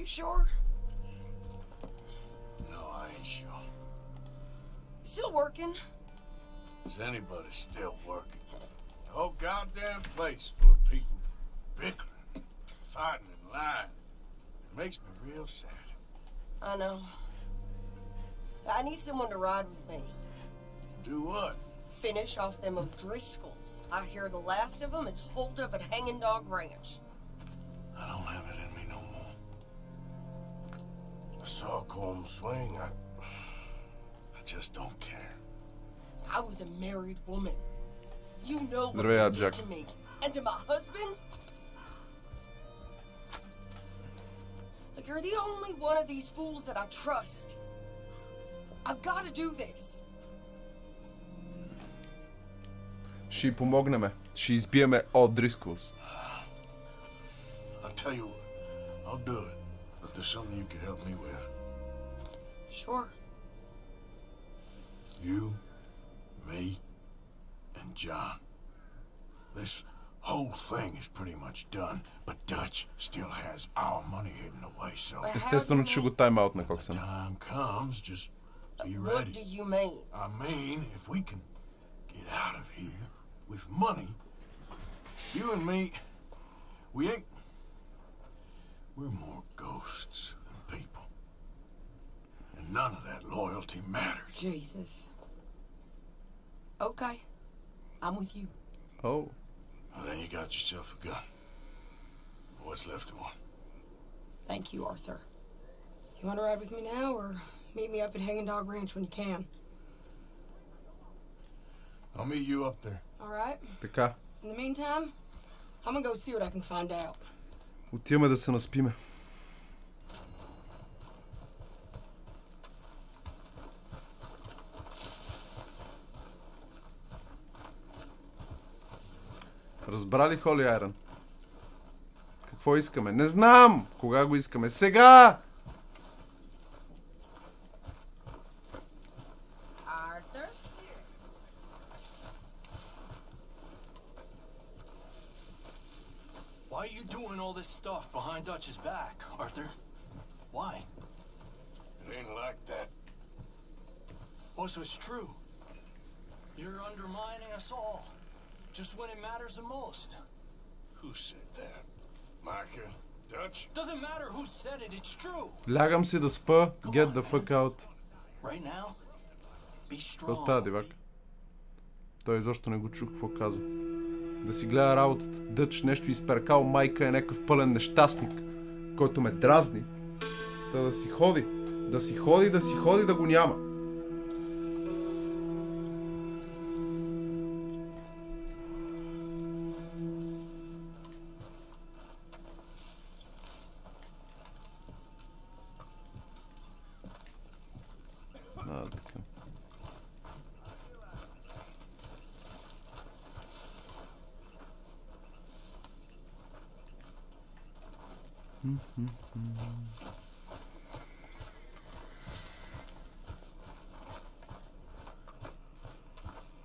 You sure? No, I ain't sure. Still working? Is anybody still working? The whole goddamn place full of people bickering, fighting, and lying. It makes me real sad. I know. I need someone to ride with me. Do what? Finish off them O'Driscolls. I hear the last of them is holed up at Hanging Dog Ranch. I don't have it saw swing. I, I just don't care. I was a married woman. You know what Nereye you did to me and to my husband. Look, you're the only one of these fools that I trust. I've got to do this. Și pomogneme și izbijeme od riskus. I'll tell you what, I'll do it But there's something you could help me with. Sure. You, me, and John. This whole thing is pretty much done, but Dutch still has our money hidden away, so Well, Естествено, че ще го тайм-аут на Коксън. time comes, just be What ready. do you mean? I mean, if we can get out of here with money, you and me, we ain't. we're more ghosts than people. And none of that loyalty matters. Jesus. Okay. I'm with you. Oh. Well, then you got yourself a gun. What's left of one? Thank you, Arthur. You want to ride with me now, or meet me up at Hanging Dog Ranch when you can? I'll meet you up there. All right. The car. In the meantime, I'm gonna go see what I can find out. Отиваме да се наспиме. Разбрали Холи Айрон? Какво искаме? Не знам! Кога го искаме? Сега! doing all this stuff behind Dutch's back, Arthur? Why? It ain't like that. Oh, so it's true. You're undermining us all. Just when it matters the most. Who said that? Micah? Dutch? Doesn't matter who said it, it's true. Лягам си да спа. Get the fuck out. Right now, be Какво става, strong. дивак? Той изобщо не го чух какво каза. Да си гледа работата. Дъч нещо изперкал майка е някакъв пълен нещастник, който ме дразни. Та да си ходи. Да си ходи, да си ходи, да го няма.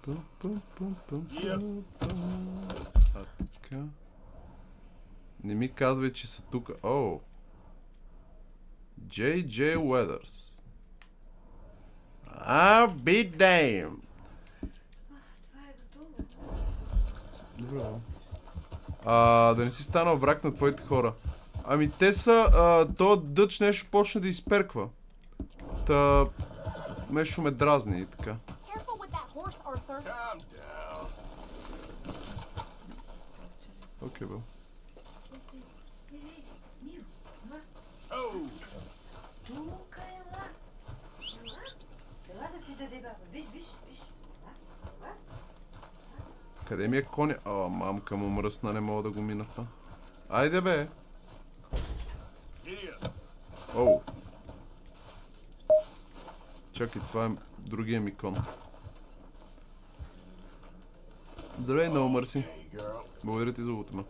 Пум, пум, пум, пум, пум, пум. А, така. Не ми казвай, че са тук. О! J.J. Weathers. I'll be damned. Добре. А, да не си станал враг на твоите хора. Ами те са, а, то дъч нещо почне да изперква. Та, нещо ме дразни и така. Окей, okay. Oh. Къде ми е коня? А, мамка му мръсна, не мога да го мина това. Айде бе! Чакай, това е другия ми кон. Здравей, много мърси. Благодаря ти за лутма.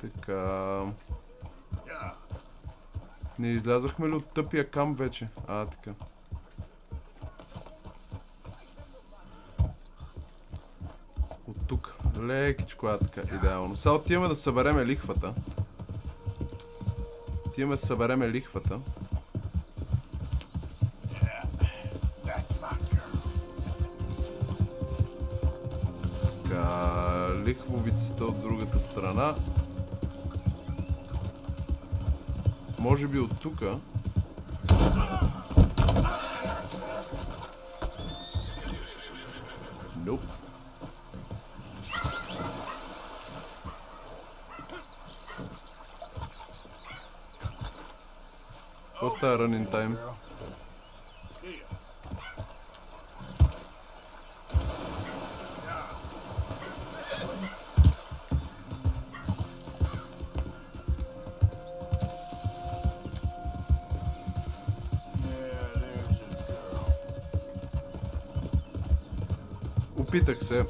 Така... Не излязахме ли от тъпия камп вече? А, така. Лекичко, а така. Идеално. Сега отиваме да събереме лихвата. Отиваме да събереме лихвата. Така, лихвовицата от другата страна. Може би от тука. What's their running time? upitak se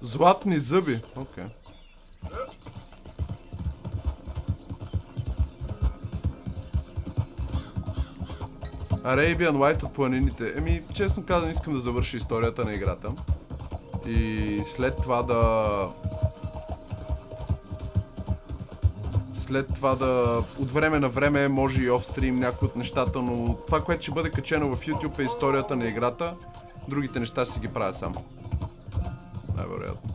Златни зъби. Окей. Arabian Light от планините. Еми, честно казано, искам да завърша историята на играта. И след това да... След това да... От време на време може и офстрим някои от нещата, но това, което ще бъде качено в YouTube е историята на играта. Другите неща ще си ги правя сам. Най-вероятно.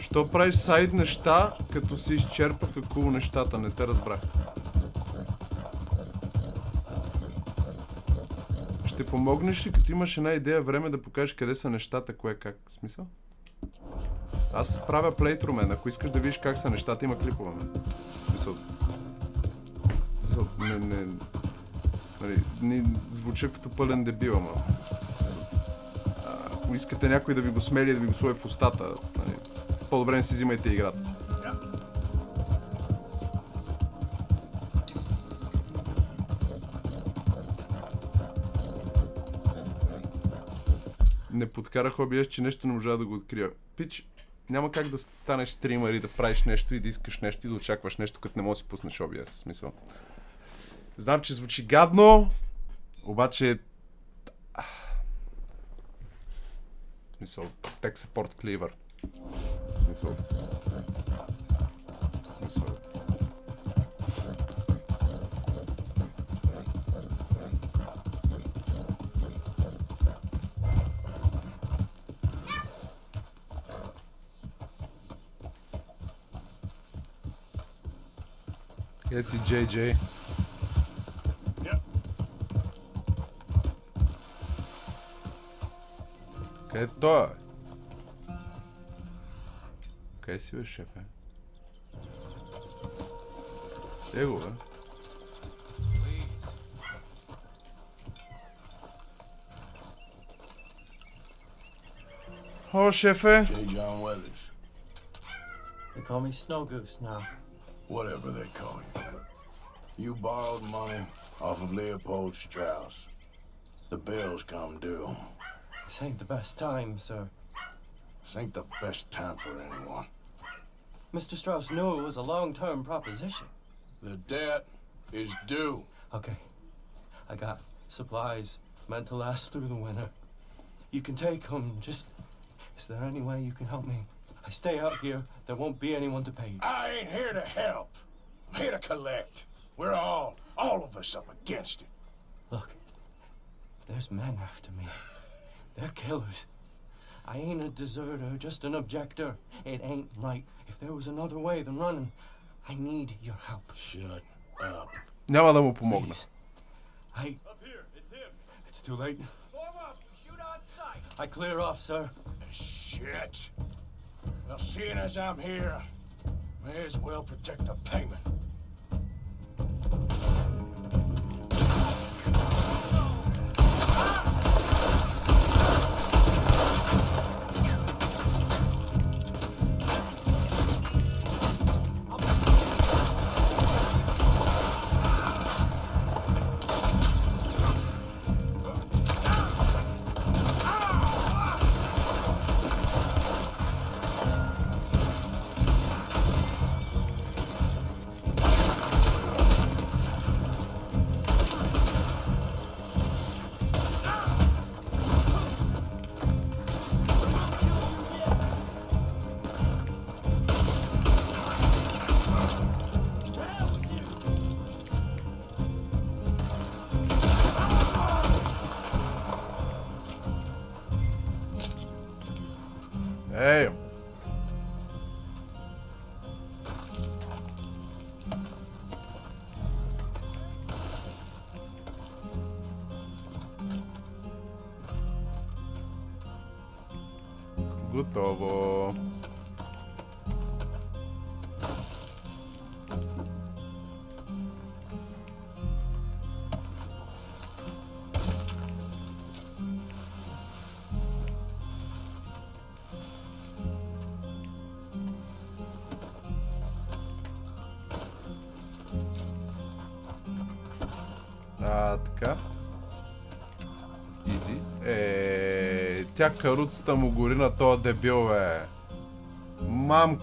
Що правиш сайд неща, като се изчерпаха кул нещата? Не те разбрах. Ще помогнеш ли, като имаш една идея време да покажеш къде са нещата, кое как? Смисъл? Аз правя плейтро, мен. Ако искаш да видиш как са нещата, има клипове, мен. Смисъл. Смисъл, не, не... Нали, не звуча като пълен дебил, ама... Ако искате някой да ви го смели, да ви го сложи в устата, нали, по-добре не си взимайте играта. Не подкарах OBS, че нещо не можа да го открия. Пич, няма как да станеш стример и да правиш нещо и да искаш нещо и да очакваш нещо, като не можеш да си пуснеш OBS, смисъл. Знам, че звучи гадно, обаче... смисъл, tech support cleaver. Смисъл. Смисъл. Къде си, JJ? Yep. Къде е той? Къде си, бе, шефе? Его, бе. О, шефе! J. John Weathers. They call me Snow Goose now. Whatever they call you. You borrowed money off of Leopold Strauss. The bills come due. This ain't the best time, sir. This ain't the best time for anyone. Mr. Strauss knew it was a long-term proposition. The debt is due. Okay, I got supplies meant to last through the winter. You can take them. Just, is there any way you can help me? I stay out here. There won't be anyone to pay. You. I ain't here to help. I'm here to collect. We're all, all of us up against it. Look, there's men after me. They're killers. I ain't a deserter, just an objector. It ain't right. If there was another way than running, I need your help. Shut up. Няма да му помогна. Please. I. Up here, it's him. It's too late. Form up. We shoot on sight. I clear off, sir. Shit. Well, seeing as I'm here, may as well protect the payment. gotovo. Ah, Tátka. Easy. É... Тя каруцата му гори на тоя дебил, бе. Мам...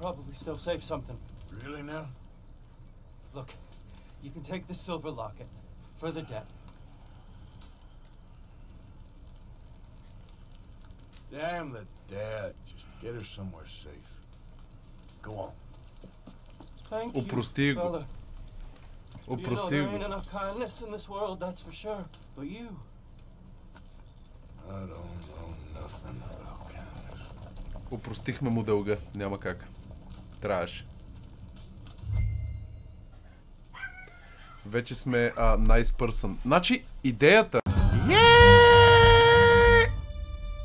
probably still save something. Really now? Look, you can take the silver locket for the debt. Damn the dad. Just get her somewhere safe. Go on. Thank you, Опрости го. fella. You know, Опрости there ain't го. enough kindness in this world, that's for sure. But you, I don't know nothing about kindness. Опростихме му дълга. Няма как. Трябваше. Вече сме а, nice person. Значи, идеята...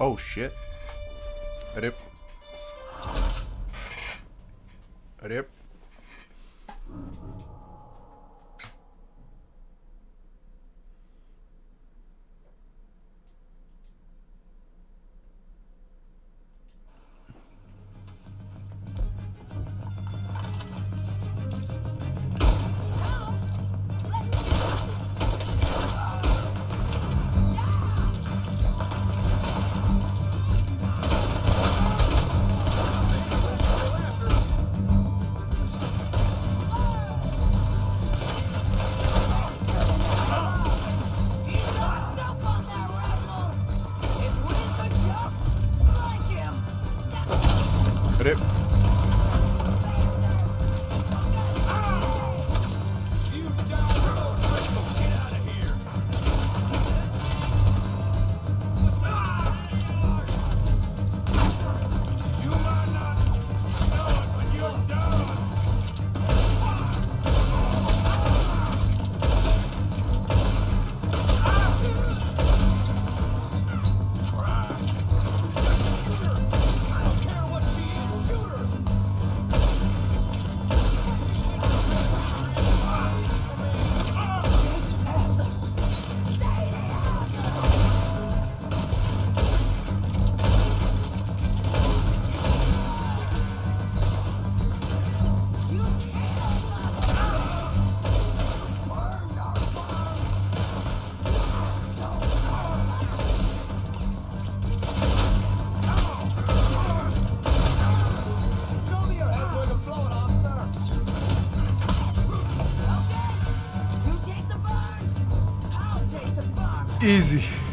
Оу, oh, shit. Рип. Рип. crise.